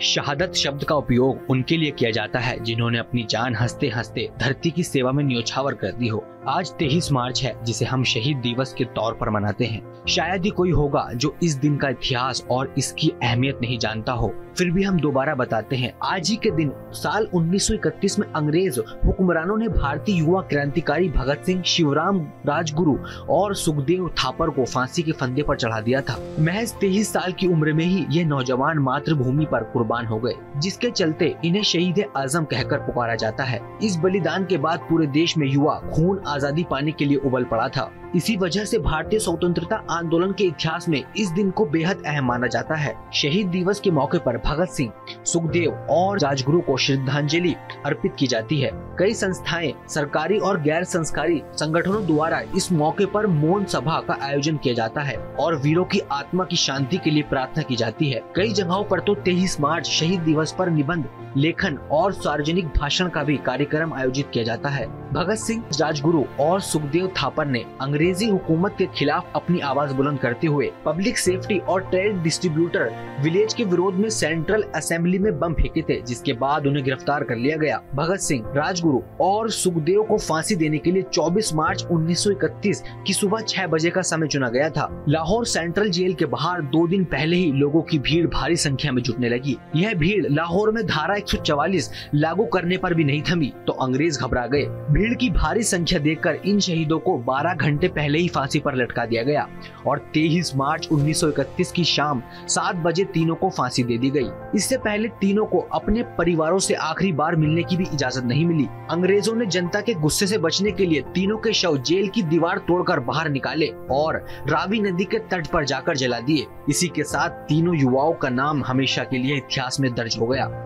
शहादत शब्द का उपयोग उनके लिए किया जाता है, जिन्होंने अपनी जान हँसते हँसते धरती की सेवा में न्योछावर कर दी हो। आज तेईस मार्च है, जिसे हम शहीद दिवस के तौर पर मनाते हैं। शायद ही कोई होगा जो इस दिन का इतिहास और इसकी अहमियत नहीं जानता हो। फिर भी हम दोबारा बताते हैं, आज ही के दिन, साल 1931 में अंग्रेज़ हुक्मरानों ने भारतीय युवा क्रांतिकारी भगत सिंह, शिवराम राजगुरु और सुखदेव थापर को फांसी के फंदे पर चढ़ा दिया था। महज तेईस साल की उम्र में ही ये नौजवान मातृभूमि पर कुर्बान हो गए, जिसके चलते इन्हें शहीद आज़म कहकर पुकारा जाता है। इस बलिदान के बाद पूरे देश में युवा, खून आज़ादी पाने के लिए उबल पड़ा था। इसी वजह से भारतीय स्वतंत्रता आंदोलन के इतिहास में इस दिन को बेहद अहम माना जाता है। शहीद दिवस के मौके पर भगत सिंह, सुखदेव और राजगुरु को श्रद्धांजलि अर्पित की जाती है। कई संस्थाएँ, सरकारी और गैर संस्कारी संगठनों द्वारा इस मौके पर मौन सभा का आयोजन किया जाता है और वीरों की आत्मा की शांति के लिए प्रार्थना की जाती है। कई जगहों पर तो तेईस मार्च शहीद दिवस पर निबंध, लेखन और सार्वजनिक भाषण का भी कार्यक्रम आयोजित किया जाता है। भगत सिंह, राजगुरु और सुखदेव थापर ने अंग्रेज़ी हुकूमत के खिलाफ अपनी आवाज़ बुलंद करते हुए पब्लिक सेफ्टी और ट्रेड डिस्ट्रीब्यूटर विलेज के विरोध में सेंट्रल असेंबली में बम फेंके थे, जिसके बाद उन्हें गिरफ़्तार कर लिया गया। भगत सिंह, राजगुरु और सुखदेव को फांसी देने के लिए 24 मार्च 1931 की सुबह छह बजे का समय चुना गया था। लाहौर सेंट्रल जेल के बाहर दो दिन पहले ही लोगों की भीड़ भारी संख्या में जुटने लगी। यह भीड़ लाहौर में धारा 144 लागू करने पर भी नहीं थमी तो अंग्रेज़ घबरा गए। भीड़ की भारी संख्या देखकर इन शहीदों को 12 घंटे पहले ही फांसी पर लटका दिया गया और 23 मार्च 1931 की शाम सात बजे तीनों को फांसी दे दी गई। इससे पहले तीनों को अपने परिवारों से आखिरी बार मिलने की भी इजाज़त नहीं मिली। अंग्रेज़ों ने जनता के गुस्से से बचने के लिए तीनों के शव जेल की दीवार तोड़कर बाहर निकाले और रावी नदी के तट पर जाकर जला दिए। इसी के साथ तीनों युवाओं का नाम हमेशा के लिए इतिहास में दर्ज हो गया।